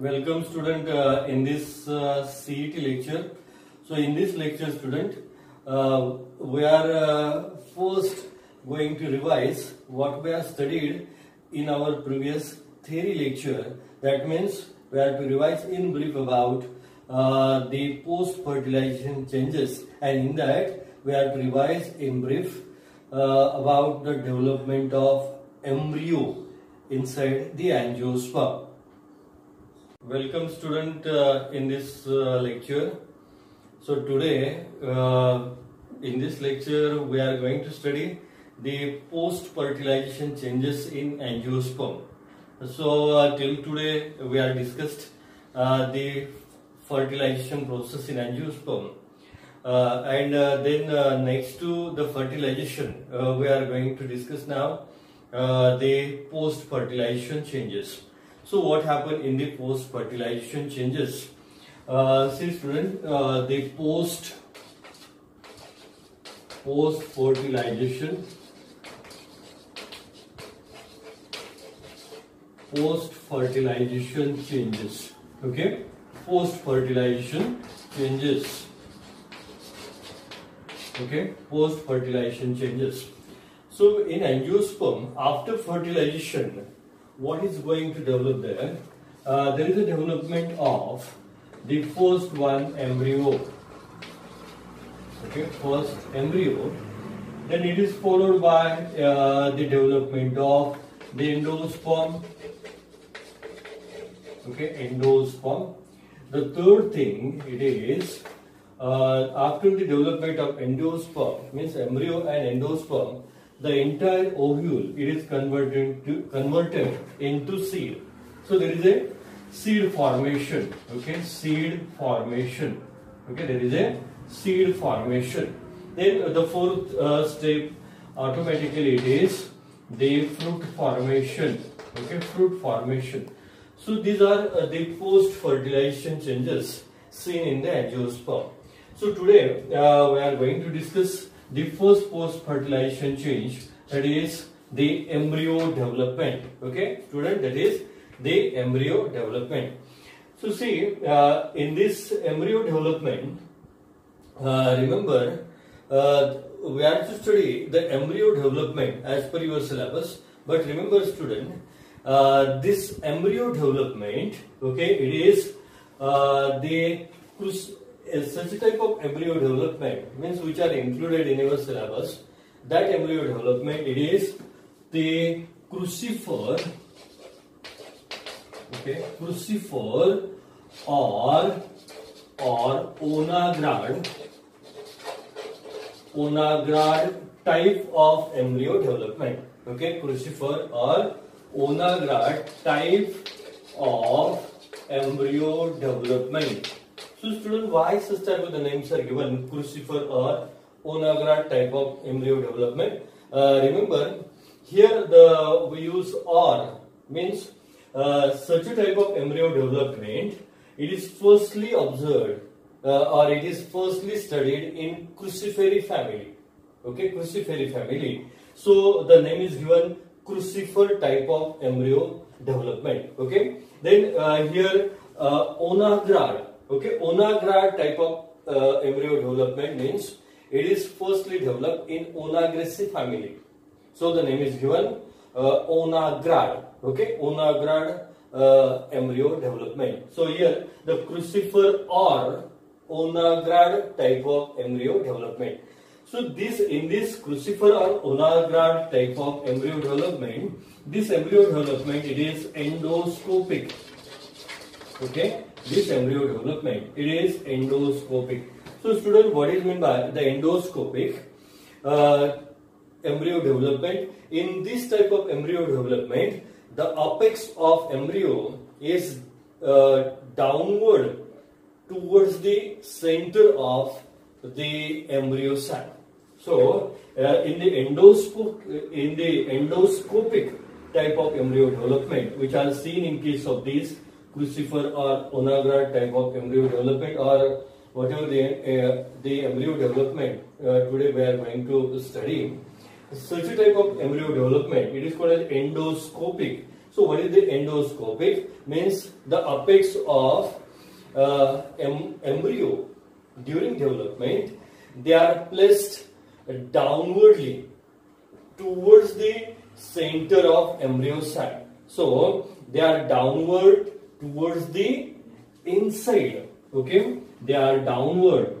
Welcome student uh, in this uh, CET lecture. So in this lecture student, uh, we are uh, first going to revise what we have studied in our previous theory lecture. That means we have to revise in brief about uh, the post-fertilization changes and in that we have to revise in brief uh, about the development of embryo inside the angiosperm. Welcome student uh, in this uh, lecture. So today uh, in this lecture we are going to study the post fertilization changes in angiosperm. So uh, till today we are discussed uh, the fertilization process in angiosperm. Uh, and then next to the fertilization we are going to discuss now the post fertilization changes. So what happened in the post fertilization changes? Uh, see student, uh, the post post fertilization post fertilization changes. Okay, post fertilization changes. Okay, post fertilization changes. So in angiosperm, after fertilization, what is going to develop there? Uh, there is a development of the first one embryo. Okay, first embryo. Then it is followed by uh, the development of the endosperm. Okay, endosperm. The third thing it is uh, after the development of endosperm means embryo and endosperm the entire ovule it is converted to converted into seed. So there is a seed formation okay? Seed formation okay? There is a seed formation. Then uh, the fourth uh, step automatically it is the fruit formation okay? Fruit formation. So these are uh, the post fertilization changes seen in the angiosperm. So today uh, we are going to discuss the first post fertilization change that is the embryo development okay? Student that is the embryo development. So see uh, in this embryo development uh, remember uh, we are to study the embryo development as per your syllabus. But remember student uh, this embryo development okay it is uh, the such a type of embryo development means which are included in your syllabus that embryo development it is the crucifer okay crucifer or or onagrad onagrad type of embryo development okay crucifer or onagrad type of embryo development so student, why such type of the names are given crucifer or onagrad type of embryo development? Uh, remember, here the we use or means uh, such a type of embryo development. It is firstly observed uh, or it is firstly studied in Cruciferae family. Okay, Cruciferae family. So the name is given crucifer type of embryo development. Okay, then uh, here uh, onagrad Okay, onagrad type of uh, embryo development means it is firstly developed in Onagraceae family. So the name is given uh, onagrad. Okay, onagrad uh, embryo development. So here the crucifer or onagrad type of embryo development. So this in this crucifer or onagrad type of embryo development, this embryo development it is endoscopic. Okay, this embryo development. It is endoscopic. So student, what is meant by the endoscopic uh, embryo development? In this type of embryo development, the apex of embryo is uh, downward towards the center of the embryo sac. So, uh, in the endoscopic, in the endoscopic type of embryo development, which are seen in case of these crucifer or onagra type of embryo development or whatever the, uh, the embryo development uh, today we are going to study. Such a type of embryo development, it is called as endoscopic So what is the endoscopic? Means the apex of uh, em embryo during development, they are placed downwardly towards the center of embryo side. So they are downward towards the inside. Okay, they are downward.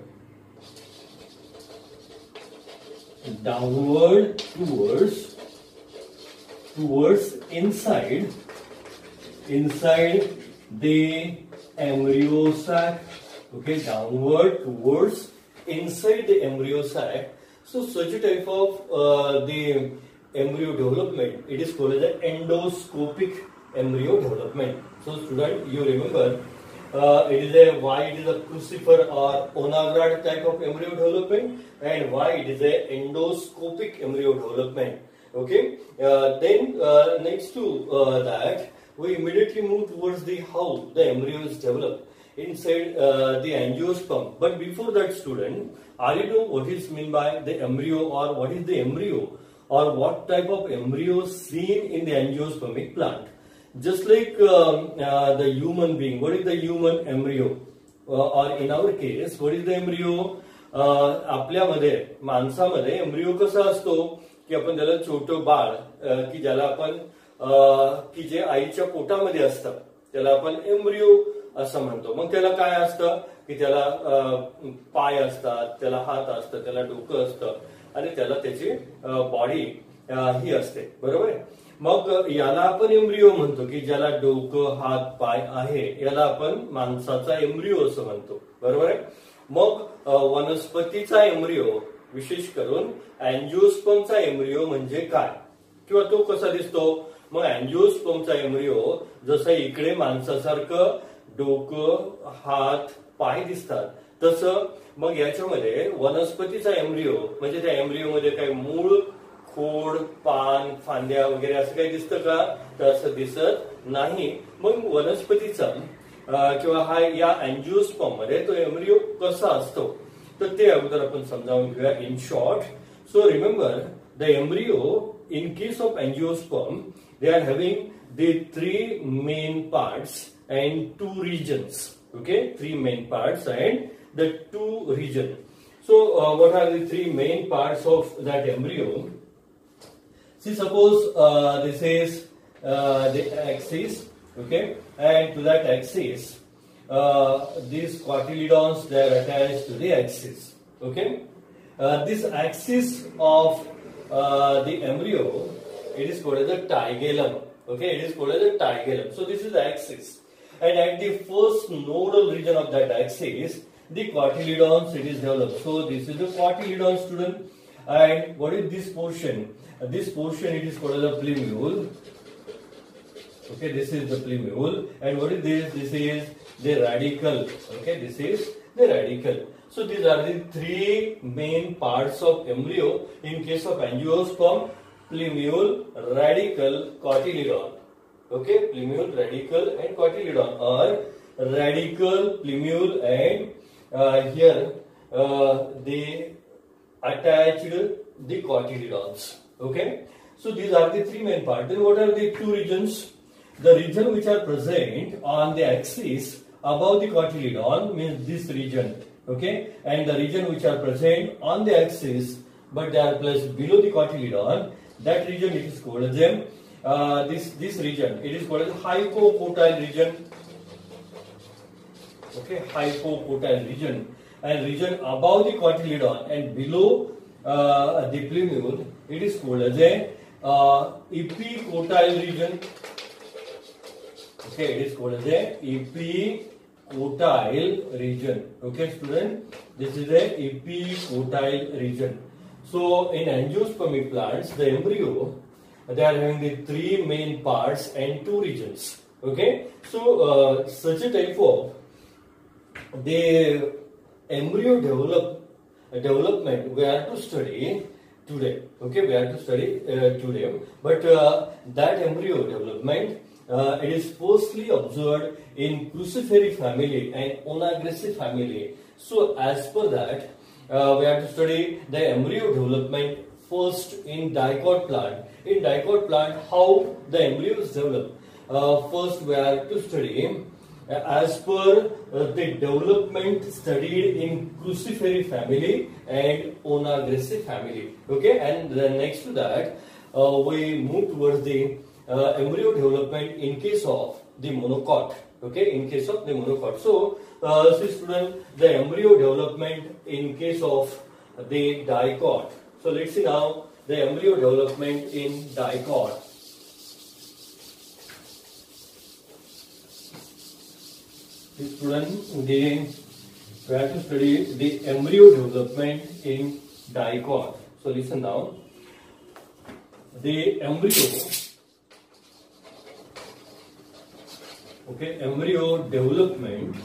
Downward towards towards inside. Inside the embryo sac okay? Downward towards inside the embryo sac so such a type of uh, the embryo development. It is called as the endoscopic embryo development so student you remember uh, it is a why it is a crucifer or onagrad type of embryo development and why it is a endoscopic embryo development. Okay? Uh, then uh, next to uh, that we immediately move towards the how the embryo is developed inside uh, the angiosperm. But before that student are you know what is meant by the embryo or what is the embryo or what type of embryo seen in the angiospermic plant just like um, uh, the human being, what is the human embryo? Uh, or in our case, what is the embryo? Uh, आपल्यामध्ये माणसामध्ये embryo कसा असतो की आपण त्याला छोटं बाळ uh, की ज्याला आपण uh, की जे आईच्या पोटामध्ये असतं त्याला आपण एम्ब्रिओ असं म्हणतो मग त्याला काय असतं की त्याला पाय असतात त्याला हात असतं त्याला डोकं असतं आणि त्याला त्याची बॉडी ही असते बरोबर आहे मग याला आपण एम्ब्रिओ म्हणतो की ज्याला डोकं हात पाय आहे याला आपण माणसाचा एम्ब्रिओ असं म्हणतो. बरोबर आहे? मग वनस्पतीचा एम्ब्रिओ विशेष करून अँजिओस्पमचा एम्ब्रिओ म्हणजे काय? किंवा तो कसा दिसतो? मग अँजिओस्पमचा एम्ब्रिओ जसं इकडे माणसासारखं डोकं हात पाय दिसतात तसं मग याच्यामध्ये वनस्पतीचा एम्ब्रिओ म्हणजे त्या एम्ब्रिओ मध्ये काही मूळ खोड पान फांद्या वगैरे असं काही दिसतं का? तर असं दिसत नाही. मग वनस्पतीचा किंवा हा या अँजिओस्पॉममध्ये तो एम्ब्रिओ कसा असतो? तर ते अगोदर आपण समजावून घेऊया in short so remember the embryo in case of angiosperm they are having the three main parts and two regions okay three main parts and the two region so what have the three main parts of that embryo See, suppose uh, this is uh, the axis, okay, and to that axis, uh, these cotyledons they are attached to the axis, okay. Uh, this axis of uh, the embryo, it is called as the tigellum, okay. It is called as the tigellum. So this is the axis, and at the first nodal region of that axis, the cotyledons it is developed. So this is the cotyledon student, and what is this portion? This portion it is called as a plumule. Okay, this is the plumule. And what is this? This is the radicle. Okay, this is the radicle. So these are the three main parts of embryo. In case of angiosperm, plumule, radicle, cotyledon. Okay, plumule, radicle and cotyledon or radicle, plumule and uh, here uh, they attached the cotyledons. Okay. So these are the three main parts. Then what are the two regions? The region which are present on the axis above the cotyledon means this region. Okay. And the region which are present on the axis but they are placed below the cotyledon. That region it is called as uh, this this region. It is called as hypocotyl region. Okay, hypocotyl region and region above the cotyledon and below uh, the plumule it is called as a uh, region. Okay, it is called as a epicotyl region. Okay, student, this is a epicotyl region. So, in angiospermic plants, the embryo they are having the three main parts and two regions. Okay, so uh, such a type of the embryo develop development we are to study today. Okay, we have to study uh, today. But uh, that embryo development, uh, it is firstly observed in Cruciferae family and Onagraceae family. So as per that, uh, we have to study the embryo development first in dicot plant. In dicot plant, how the embryo is developed. uh, first we have to study as per uh, the development studied in Cruciferae family and Onagraceae family. Okay, and then next to that, uh, we move towards the uh, embryo development in case of the monocot. Okay, in case of the monocot. So, uh, see student, the embryo development in case of the dicot. So, let's see now the embryo development in dicot. Student they way to study the embryo development in dicot so listen now the embryo okay embryo development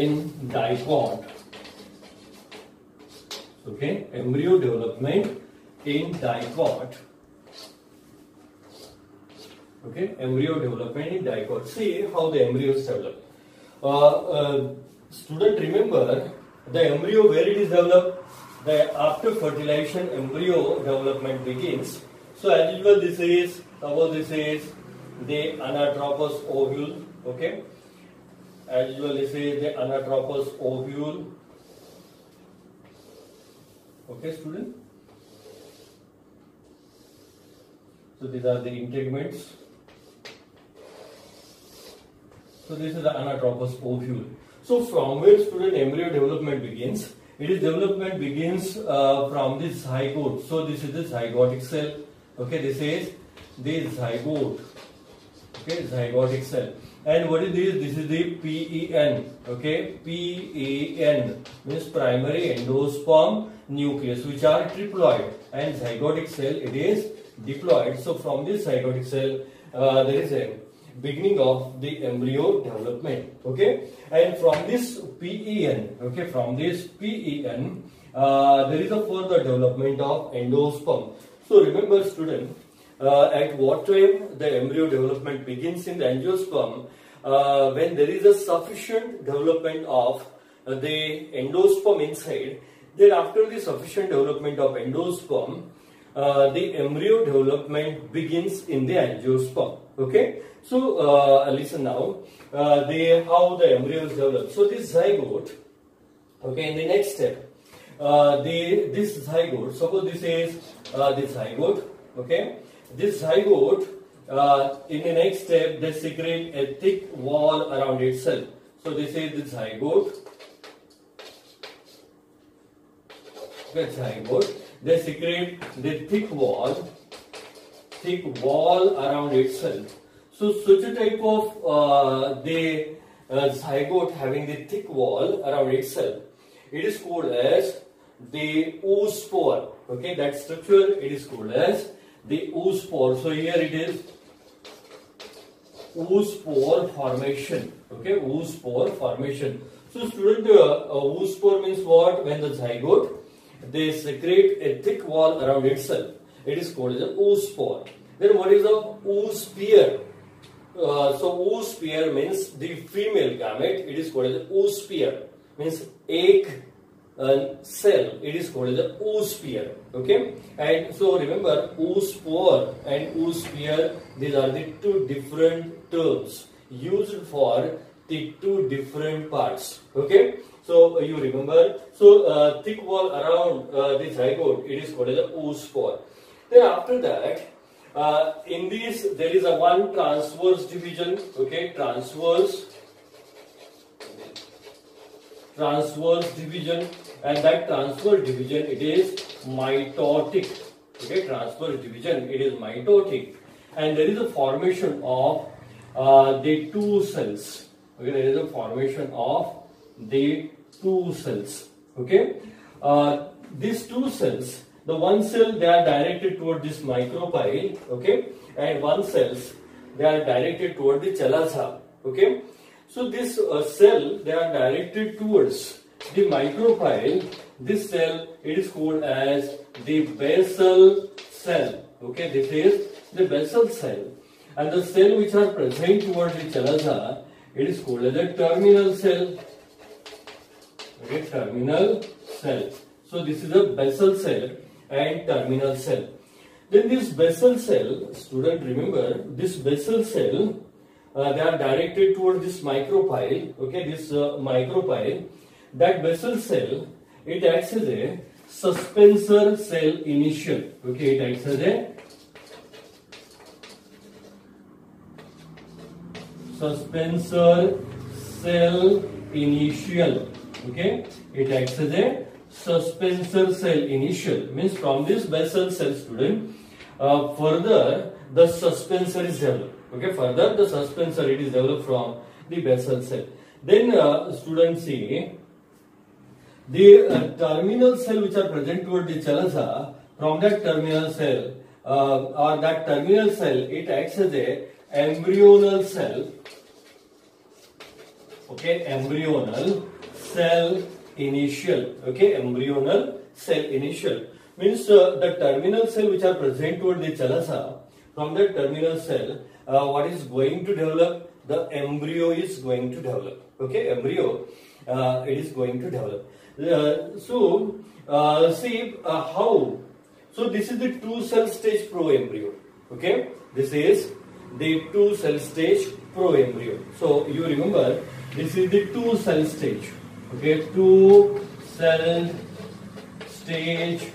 in dicot okay embryo development in dicot Okay, embryo development in dicot. See how the embryos develop. Uh, uh, student, remember the embryo where it is developed. The after fertilization embryo development begins. So as usual, this is suppose this is the anatropous ovule. Okay, as usual, this is the anatropous ovule. Okay, student. So these are the integuments. So this is the anatropous ovule. So from where student embryo development begins? It is development begins uh, from the zygote. So this is the zygotic cell. Okay, this is the zygote. Okay, zygotic cell. And what is this? This is the PEN. Okay, PEN means primary endosperm nucleus, which are triploid. And zygotic cell, it is diploid. So from this zygotic cell, uh, there is a beginning of the embryo development okay? And from this PEN okay from this PEN uh, there is a further development of endosperm. So remember student uh, at what time the embryo development begins in the angiosperm uh, when there is a sufficient development of uh, the endosperm inside then after the sufficient development of endosperm uh, the embryo development begins in the angiosperm okay so uh, listen now, uh, the how the embryos develop. So this zygote, okay, in the next step, uh, the this zygote. Suppose this is uh, the zygote, okay. This zygote, in the next step, they secrete a thick wall around itself. So this is the zygote. The zygote. They secrete the thick wall, thick wall around itself. So such a type of uh, the uh, zygote having the thick wall around itself, it is called as the oospore. Okay, that structure it is called as the oospore. So here it is oospore formation. Okay, oospore formation. So student, uh, oospore means what? When the zygote they secrete a thick wall around itself. It is called as a oospore. Then what is a oosphere? Uh, so oosphere means the female gamete. It is called as oosphere. Means egg uh, cell. It is called as a oosphere. Okay. And so remember oospore and oosphere. These are the two different terms used for the two different parts. Okay. So uh, you remember. So uh, thick wall around uh, the zygote. It is called as a oospore. Then after that uh, in this, there is a one transverse division, okay, transverse, transverse division, and that transverse division, it is mitotic, okay, transverse division, it is mitotic, and there is a formation of uh, the two cells, okay, there is a formation of the two cells, okay. Uh, these two cells the one cell they are directed toward this micropyle, okay, and one cells they are directed toward the chalaza, okay. So this uh, cell they are directed towards the micropyle. This cell it is called as the basal cell, okay. This is the basal cell, and the cell which are present towards the chalaza it is called as a terminal cell, okay, terminal cell. So this is a basal cell and terminal cell. Then this basal cell, student remember, this basal cell, uh, they are directed toward this micropyle, okay, this uh, micropyle. That basal cell, it acts as a suspensor cell initial, okay, it acts as a suspensor cell initial, okay, it acts as a suspensor cell initial, means from this basal cell student, uh, further the suspensor is developed. Okay, further the suspensor it is developed from the basal cell. Then uh, see the uh, terminal cell which are present toward the chalaza from that terminal cell uh, or that terminal cell it acts as a embryonal cell okay embryonal cell initial okay embryonal cell initial. Means uh, the terminal cell which are present toward the chalaza from the terminal cell uh, what is going to develop? The embryo is going to develop okay embryo uh, it is going to develop. Uh, so uh, see uh, how? So this is the two cell stage pro embryo okay? This is the two cell stage pro embryo so you remember this is the two cell stage okay two cell stage.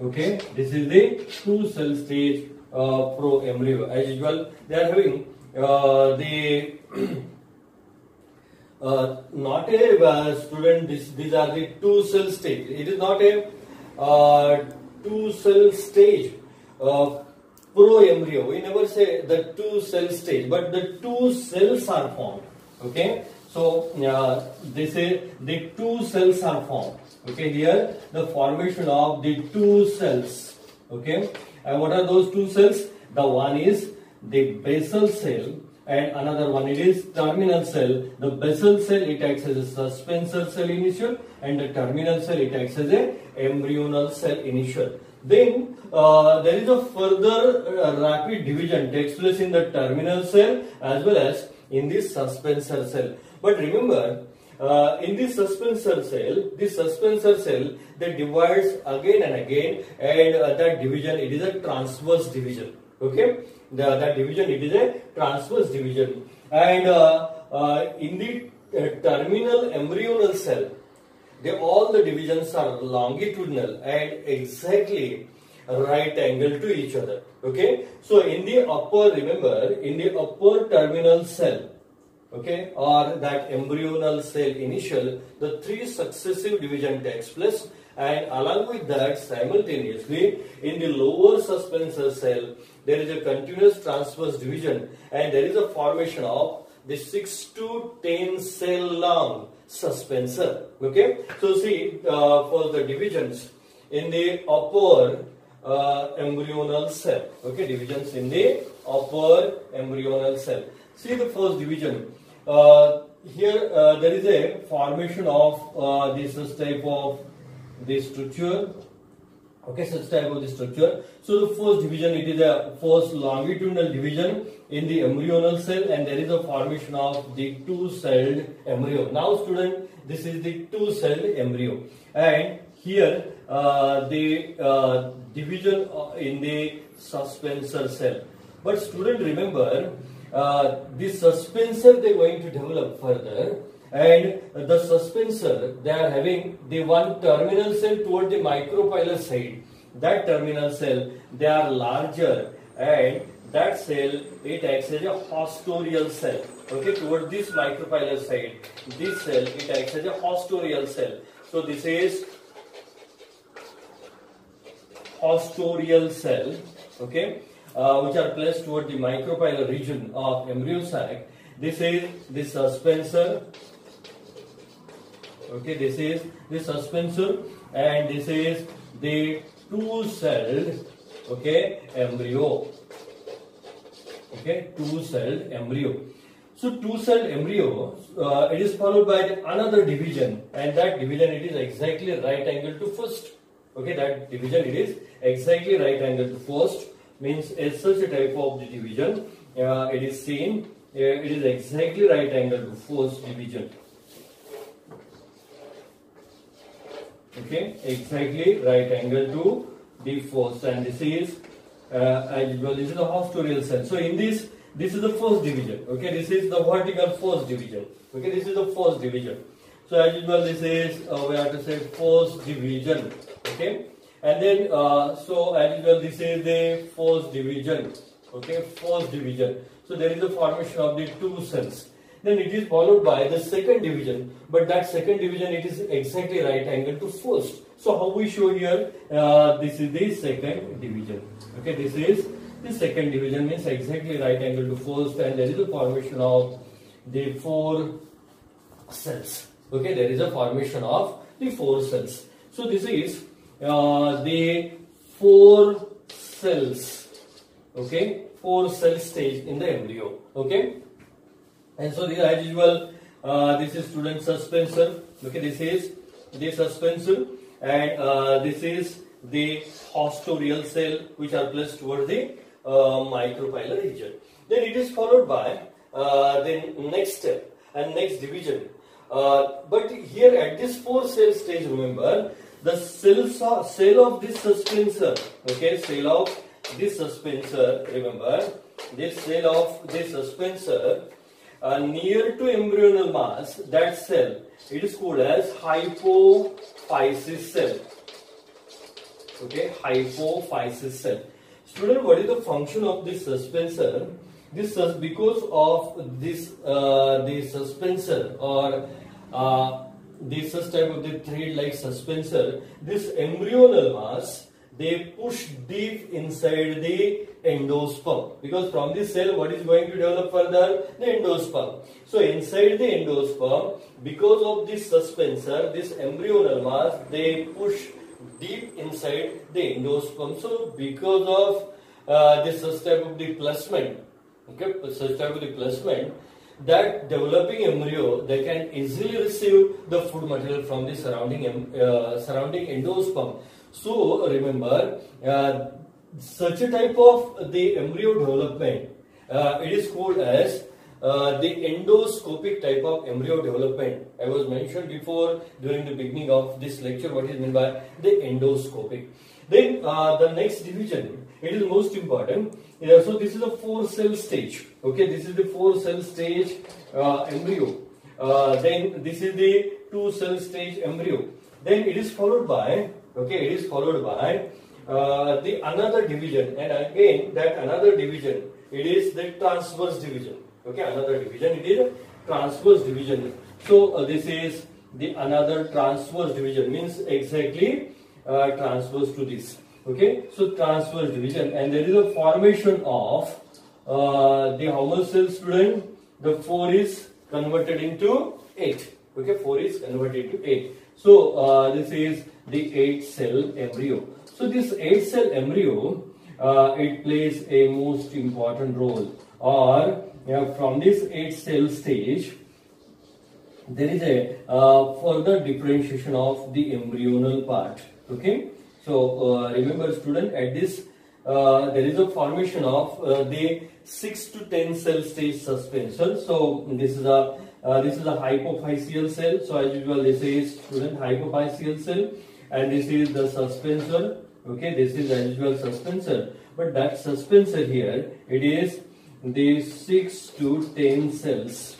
Okay this is the two cell stage uh, pro embryo as usual they are having uh, the uh, not a uh, student this, these are the two cell stage. It is not a uh, two cell stage pro embryo we never say the two cell stage but the two cells are formed. Okay so uh, they say the two cells are formed. Okay here the formation of the two cells. Okay and what are those two cells? The one is the basal cell and another one it is terminal cell. The basal cell it acts as a suspensor cell initial and the terminal cell it acts as a embryonal cell initial. Then uh, there is a further uh, rapid division takes place in the terminal cell as well as in this suspensor cell but remember uh, in this suspensor cell, this suspensor cell that divides again and again and uh, that division it is a transverse division. Okay, the, that division it is a transverse division and uh, uh in the uh, terminal embryonal cell, they, all the divisions are longitudinal and exactly right angle to each other. Okay, so in the upper, remember in the upper terminal cell okay or that embryonal cell initial the three successive division takes place and along with that simultaneously in the lower suspensor cell there is a continuous transverse division and there is a formation of the 6 to 10 cell long suspensor okay? So see uh, for the divisions in the upper uh, embryonal cell. Okay divisions in the upper embryonal cell. See the first division. Uh, here uh, there is a formation of uh, this type of this structure. Okay such type of the structure. So the first division it is a first longitudinal division in the embryonal cell and there is a formation of the two celled embryo. Now student this is the two celled embryo. And here uh, the uh, division in the suspensor cell. But student remember uh, this suspensor they are going to develop further and the suspensor they are having the one terminal cell toward the micropylar side. That terminal cell they are larger and that cell it acts as a haustorial cell okay toward this micropylar side. This cell it acts as a haustorial cell. So this is haustorial cell okay uh, which are placed toward the micropylar region of embryo sac. This is the suspensor. Okay, this is the suspensor and this is the two-celled okay embryo. Okay, two-celled embryo. So two-celled embryo, uh, it is followed by another division and that division it is exactly right angle to first. Okay, that division it is exactly right angle to first means as such a type of the division uh, it is seen uh, it is exactly right angle to first division Okay, exactly right angle to the first, and this is uh, usual. This is the haustorial cell. So in this, this is the first division. Okay, this is the vertical first division. Okay, this is the first division. So as usual, this is uh, we have to say first division. Okay, and then uh, so as usual, this is the first division. Okay, first division. So there is a formation of the two cells. Then it is followed by the second division, but that second division it is exactly right angle to first. So how we show here? Uh, this is the second division. Okay, this is the second division means exactly right angle to first, and there is a formation of the four cells. Okay, there is a formation of the four cells. So this is uh, the four cells. Okay, four cell stage in the embryo. Okay, and so this as usual, uh, this is student suspensor Okay, this is the suspensor and uh, this is the haustorial cell which are placed towards the uh, micropylar region. Then it is followed by uh, the next step and next division. Uh, but here at this four cell stage, remember the cell of this suspensor. Okay, cell of this suspensor. Remember this cell of this suspensor uh, near to embryonal mass. That cell it is called as hypophysis cell. Okay, hypophysis cell. Student, what is the function of this suspensor? This is because of this uh, the suspensor or uh, this type of the thread-like suspensor, this embryonal mass they push deep inside the endosperm. Because from this cell what is going to develop further? The endosperm. So inside the endosperm because of this suspensor this embryonal mass they push deep inside the endosperm. So because of uh, this type of the placement okay such type of the placement that developing embryo they can easily receive the food material from the surrounding uh, surrounding endosperm so remember uh, such a type of the embryo development uh, it is called as uh, the endoscopic type of embryo development. I was mentioned before during the beginning of this lecture what is meant by the endoscopic. Then uh, the next division, it is most important. Yeah, so this is a four cell stage. Okay, this is the four cell stage uh, embryo. Uh, then this is the two cell stage embryo. Then it is followed by, okay, it is followed by uh, the another division and again that another division, it is the transverse division. Okay, another division, it is transverse division. So uh, this is the another transverse division means exactly uh, transverse to this. Okay, so transverse division and there is a formation of uh, the much cell student? The 4 is converted into 8. Okay, 4 is converted to 8. So uh, this is the 8 cell embryo. So this 8 cell embryo, uh, it plays a most important role or from this 8 cell stage, there is a uh, further differentiation of the embryonal part okay so uh, remember student at this uh, there is a formation of uh, the 6 to 10 cell stage suspensor. so this is a uh, this is a hypophyseal cell. So as usual this is student hypophyseal cell. And this is the suspensor okay this is as usual suspensor but that suspensor here it is the 6 to 10 cells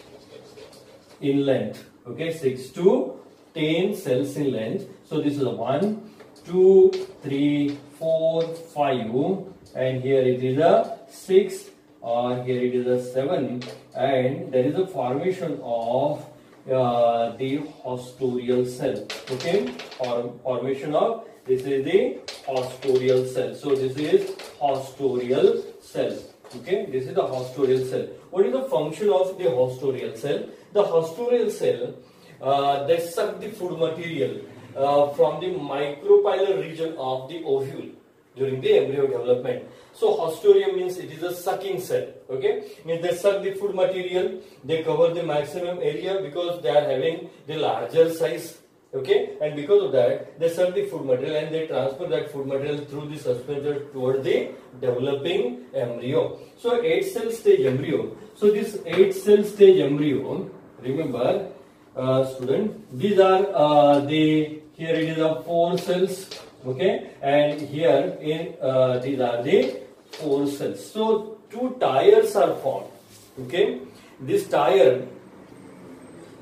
in length. Okay 6 to 10 cells in length. So this is a 1 2, 3, 4, 5 and here it is a 6 or here it is a 7 and there is a formation of uh, the haustorial cell. Okay? Or formation of this is the haustorial cell. So this is haustorial cell. Okay? This is the haustorial cell. What is the function of the haustorial cell? The haustorial cell uh, they suck the food material uh, from the micropylar region of the ovule during the embryo development. So haustorium means it is a sucking cell. Okay, means they suck the food material. They cover the maximum area because they are having the larger size. Okay, and because of that, they suck the food material and they transfer that food material through the suspensor toward the developing embryo. So eight cell stage embryo. So this eight cell stage embryo, remember, uh, student, these are uh, the here it is a four cells okay? And here in uh, these are the four cells. So two tires are formed okay? This tire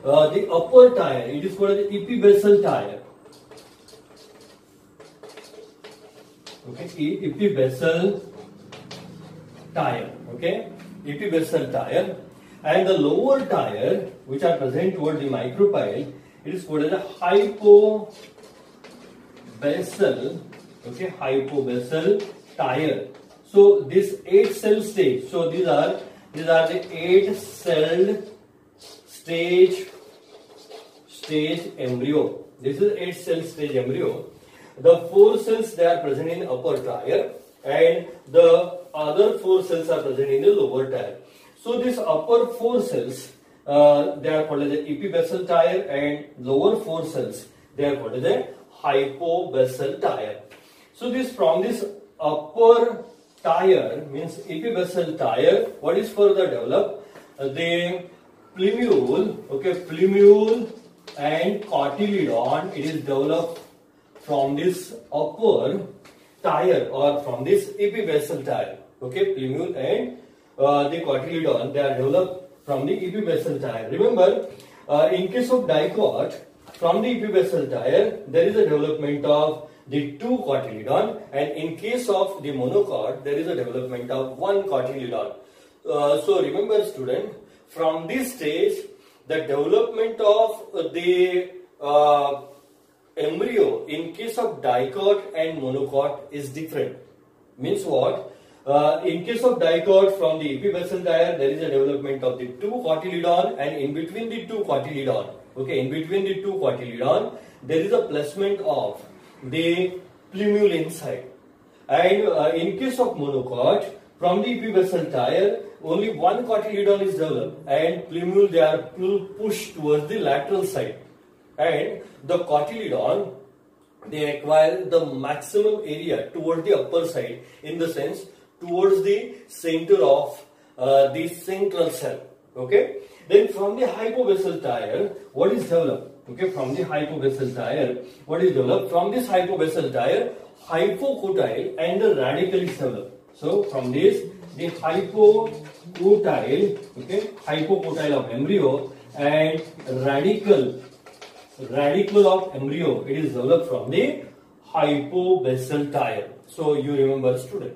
uh, the upper tire it is called the epibasal tire. Okay epibasal tire okay? Epibasal tire. And the lower tire which are present towards the micropyle it is called as a hypobasal okay hypobasal tire. So this eight cell stage so these are these are the eight cell stage stage embryo. This is eight cell stage embryo. The four cells they are present in upper tire and the other four cells are present in the lower tire. So these upper four cells, uh, they are called as the epibasal tire and lower four cells, they are called as the hypobasal tire. So this from this upper tire means epibasal tire, what is further developed? Uh, the plumule, okay, plumule and cotyledon, it is developed from this upper tire or from this epibasal tire, okay, plumule and uh, the cotyledon, they are developed from the epibasal tire. Remember, uh, in case of dicot, from the epibasal tire, there is a development of the two cotyledon and in case of the monocot, there is a development of one cotyledon. Uh, so remember student, from this stage, the development of the uh, embryo in case of dicot and monocot is different. Means what? Uh, in case of dicot from the epibasal tire, there is a development of the two cotyledon and in between the two cotyledon, okay, in between the two cotyledon, there is a placement of the plumule inside. And uh, in case of monocot, from the epibasal tire, only one cotyledon is developed and plumule they are pushed towards the lateral side. And the cotyledon, they acquire the maximum area towards the upper side in the sense towards the center of uh, the central cell. Okay. Then from the hypobasal tire, what is developed? Okay, from the hypobasal tire, what is developed? From this hypobasal tire, hypocotyl and the radicle is developed. So from this, the hypocotyl, okay, hypocotyl of embryo and radical, radicle of embryo, it is developed from the hypobasal tire. So you remember student.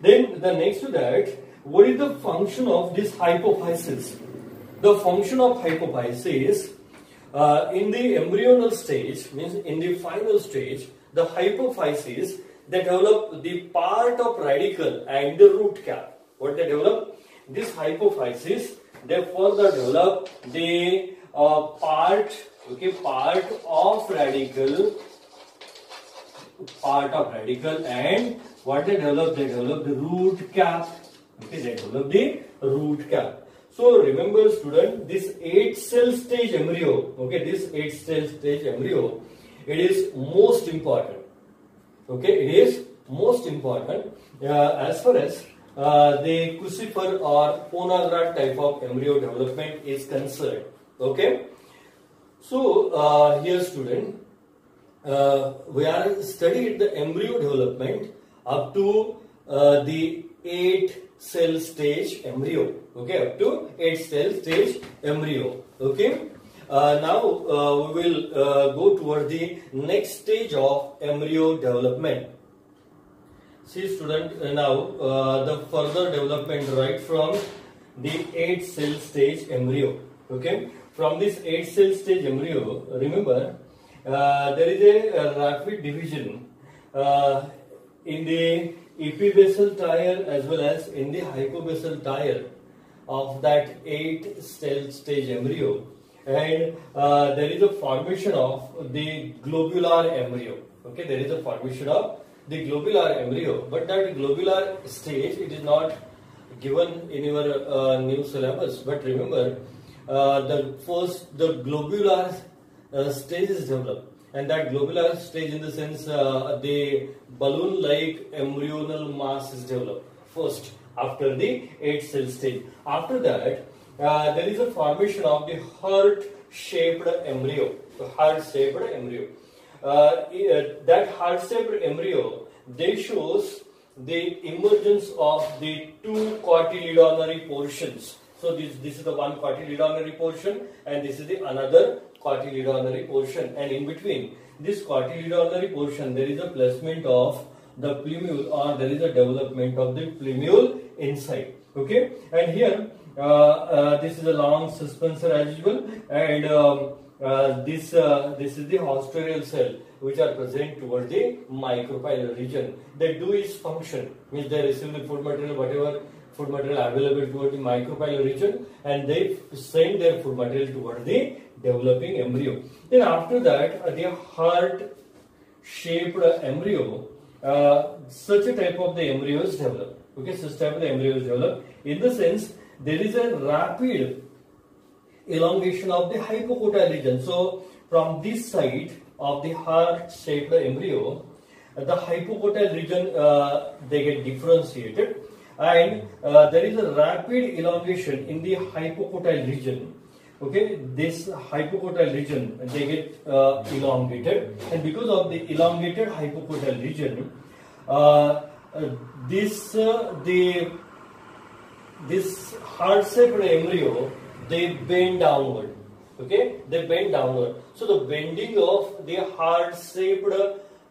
Then the next to that, what is the function of this hypophysis? The function of hypophysis uh, in the embryonal stage, means in the final stage, the hypophysis, they develop the part of radicle and the root cap. What they develop? This hypophysis, they further develop the uh, part, okay, part of radicle, part of radicle and what they develop? They develop the root cap. Okay, they the root cap. So remember student, this 8 cell stage embryo, okay, this 8 cell stage embryo, it is most important. Okay, it is most important uh, as far as uh, the crucifer or onagrad type of embryo development is concerned. Okay, so uh, here student, uh, we are studying the embryo development up to uh, the 8 cell stage embryo. Okay up to 8 cell stage embryo. Okay? Uh, now uh, we will uh, go toward the next stage of embryo development. See student uh, now uh, the further development right from the 8 cell stage embryo. Okay? From this 8 cell stage embryo remember there is a rapid division in the epibasal tire as well as in the hypobasal tire of that 8 cell stage embryo. And uh, there is a formation of the globular embryo. Okay there is a formation of the globular embryo. But that globular stage it is not given in your uh, new syllabus. But remember uh, the first the globular uh, stage is developed and that globular stage in the sense uh, the balloon like embryonal mass is developed first after the 8 cell stage after that uh, there is a formation of the heart shaped embryo the heart shaped embryo uh, that heart-shaped embryo, they shows the emergence of the two cotyledonary portions. So this, this is the one cotyledonary portion and this is the another cotyledonary portion and in between. This cotyledonary portion there is a placement of the plumule or there is a development of the plumule inside. Okay? And here uh, uh, this is a long suspensor as usual and um, uh, this uh, this is the haustorial cell which are present towards the micropylar region. They do its function, means they receive the food material, whatever food material available towards the micropylar region and they send their food material towards the developing embryo. Then after that, uh, the heart shaped embryo, uh, such a type of the embryos develop. Okay, such type of the embryos develop. In the sense, there is a rapid elongation of the hypocotyl region. So, from this side, of the heart-shaped embryo, the hypocotyl region uh, they get differentiated and uh, there is a rapid elongation in the hypocotyl region. Okay? This hypocotyl region they get uh, elongated. And because of the elongated hypocotyl region uh, uh, this uh, the this heart-shaped embryo they bend downward. Okay? They bend downward. So the bending of the heart shaped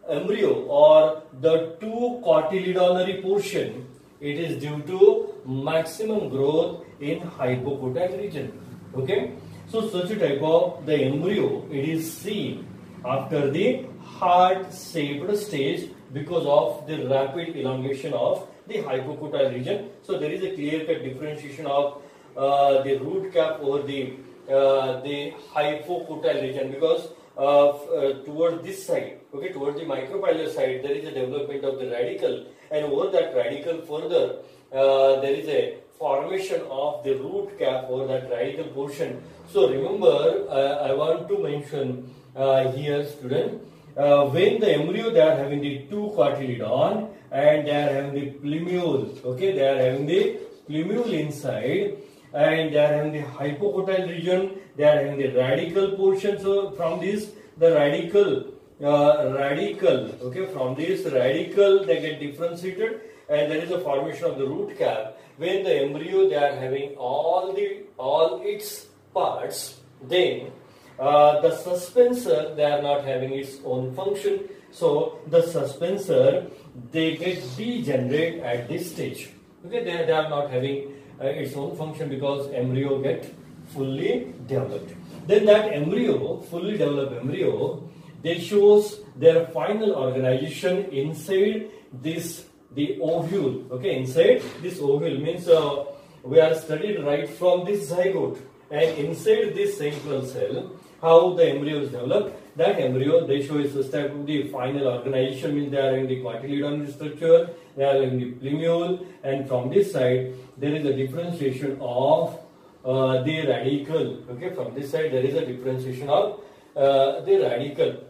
embryo or the two cotyledonary portion it is due to maximum growth in hypocotyl region okay? So such a type of the embryo it is seen after the heart shaped stage because of the rapid elongation of the hypocotyl region so there is a clear cut differentiation of uh, the root cap over the uh, the hypocotyl region because uh, uh, towards this side, okay, towards the micropylar side, there is a development of the radicle, and over that radicle further, uh, there is a formation of the root cap over that radicle portion. So remember, uh, I want to mention uh, here, student, when the embryo they are having the two cotyledon and they are having the plumule, okay, they are having the plumule inside and they are having the hypocotyl region, they are having the radicle portion. So from this, the radicle, uh, radicle, okay, from this radicle they get differentiated and there is a formation of the root cap. When the embryo they are having all the all its parts, then uh, the suspensor they are not having its own function. So the suspensor they get degenerate at this stage. Okay, they, they are not having uh, its own function because embryo get fully developed. Then that embryo, fully developed embryo, they shows their final organization inside this the ovule. Okay, inside this ovule means uh, we are studied right from this zygote and inside this central cell how the embryo is developed. That embryo they show is the final organization means they are in the cotyledon structure, they are in the plumule, and from this side there is a differentiation of uh, the radicle. Okay, from this side there is a differentiation of uh, the radicle.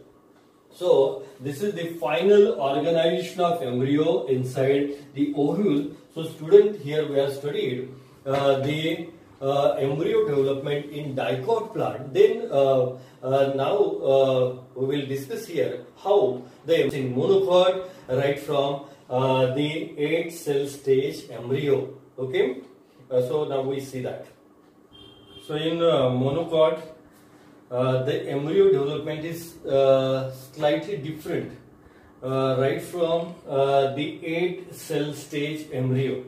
So this is the final organization of embryo inside the ovule. So student here we have studied uh, the uh, embryo development in dicot plant. Then uh, uh, now uh, we will discuss here how the in monocot right from uh, the 8 cell stage embryo. Okay, so now we see that. So in monocot the embryo development is slightly different right from the 8 cell stage embryo.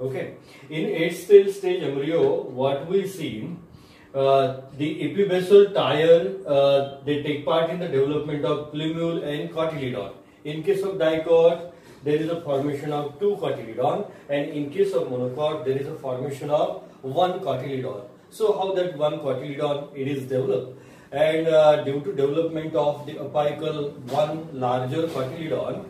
Okay. In 8 cell stage embryo, what we see, uh, the epibasal tier, uh, they take part in the development of plumule and cotyledon. In case of dicot, there is a formation of two cotyledon and in case of monocot, there is a formation of one cotyledon. So how that one cotyledon it is developed and uh, due to development of the apical one larger cotyledon,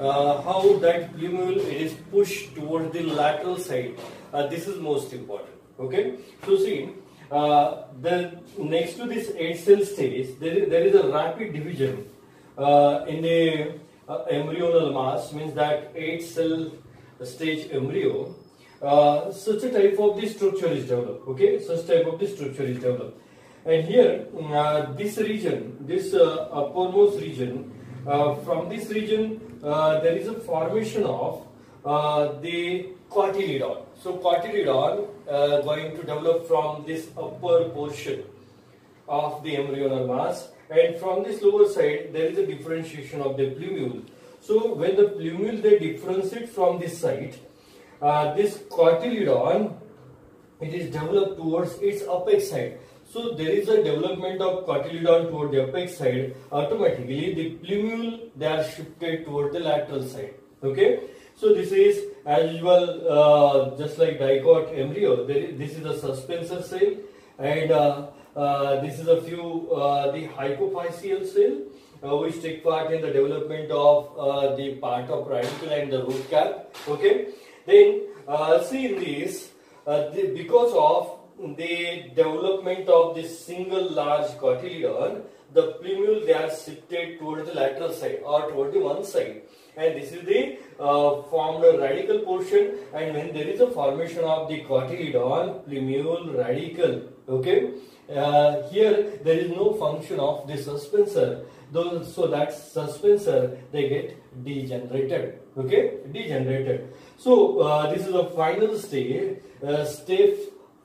uh, how that plumule is pushed towards the lateral side. Uh, this is most important. Okay. So see, uh, the next to this eight cell stage, there is, there is a rapid division uh, in the uh, embryonal mass. Means that eight cell stage embryo. Uh, such a type of the structure is developed. Okay, such type of the structure is developed. And here, uh, this region, this uh, uppermost region, uh, from this region, uh, there is a formation of the cotyledon. So cotyledon going to develop from this upper portion of the embryonal mass and from this lower side there is a differentiation of the plumule. So when the plumule they differentiate from this side, uh, this cotyledon it is developed towards its apex side. So there is a development of cotyledon toward the apex side. Automatically the plumule they are shifted toward the lateral side. Okay. So this is as usual uh, just like dicot embryo. Is, this is a suspensor cell and uh, uh, this is a few uh, the hypophyseal cell uh, which take part in the development of the part of radicle and the root cap. Okay. Then see in this the, because of the development of this single large cotyledon, the plumule they are shifted towards the lateral side or toward the one side. And this is the uh, formed radicle portion and when there is a formation of the cotyledon plumule radicle okay? Uh, here there is no function of the suspensor though so that suspensor they get degenerated okay degenerated so uh, this is the final stage uh, step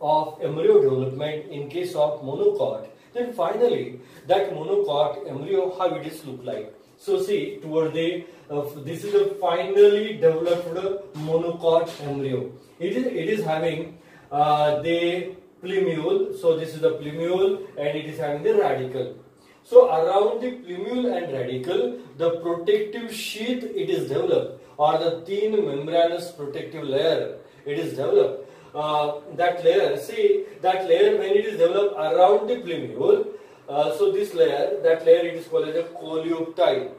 of embryo development in case of monocot then finally that monocot embryo how it is look like so see toward the uh, this is a finally developed monocot embryo. It is it is having uh, the plumule. So this is the plumule and it is having the radicle. So around the plumule and radicle, the protective sheath it is developed. Or the thin membranous protective layer it is developed. Uh, that layer, see that layer when it is developed around the plumule, uh, so this layer, that layer it is called as a coleoptile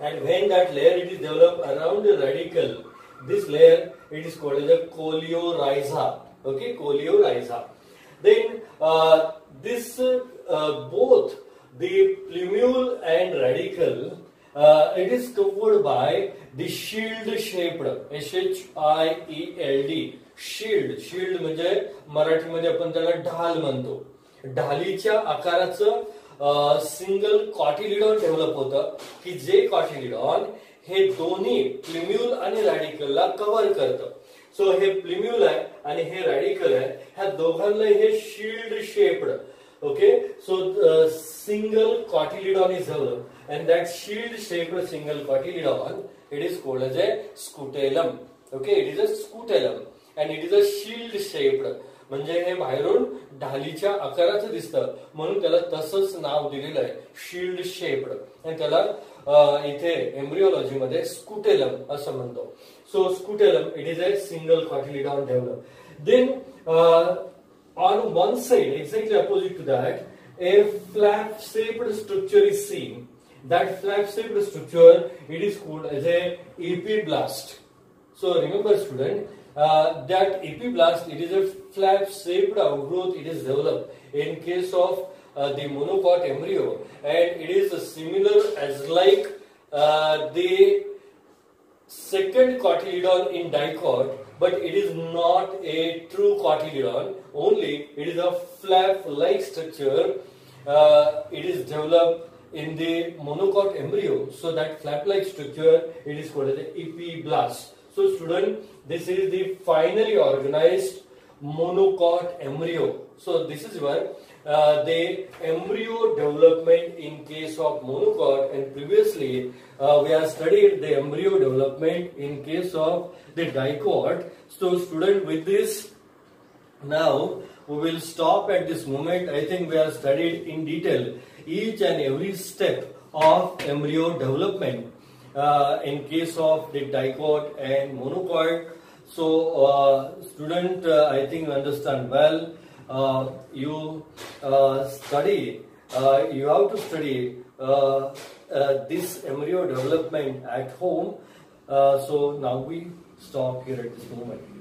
and when that layer it is developed around the radicle this layer it is called as a coleorhiza okay coleorhiza then uh, this uh, both the plumule and radical, uh, it is covered by the shield shaped S H I E L D shield shield म्हणजे मराठीमध्ये आपण त्याला ढाल म्हणतो. ढालीच्या आकाराचं single cotyledon develop होतं की जे कॉटिलिडॉन हे दोन्ही प्लिम्यूल आणि रॅडिकलला कव्हर करतं. सो हे प्लिम्यूल आहे आणि हे रॅडिकल आहे. ह्या दोघांना हे shield shaped Okay, so the single cotyledon is here and that shield shaped single cotyledon, it is called as a scutellum. Okay, it is a scutellum and it is a shield shaped. म्हणजे हे बाहेरून ढालीच्या आकाराचं दिसतं म्हणून त्याला तसंच नाव दिलेलं आहे shield shaped त्याला इथे एम्ब्रिओलॉजी मध्ये स्कुटेलम असं म्हणतो so scutellum it is a single cotyledon develop then on one side, exactly opposite to that, a flap shaped structure is seen. That flap shaped structure, it is called as a epiblast. So remember student, uh, that epiblast, it is a flap shaped outgrowth, it is developed in case of uh, the monocot embryo and it is similar as like uh, the second cotyledon in dicot but it is not a true cotyledon only it is a flap-like structure uh, it is developed in the monocot embryo so that flap-like structure it is called as the epiblast so student, this is the finally organized monocot embryo. So this is where uh, the embryo development in case of monocot and previously uh, we have studied the embryo development in case of the dicot. So student with this now we will stop at this moment. I think we have studied in detail each and every step of embryo development uh, in case of the dicot and monocot. So, uh, student, uh, I think you understand well. Uh, you uh, study, uh, you have to study this embryo development at home. so now we stop here at this moment.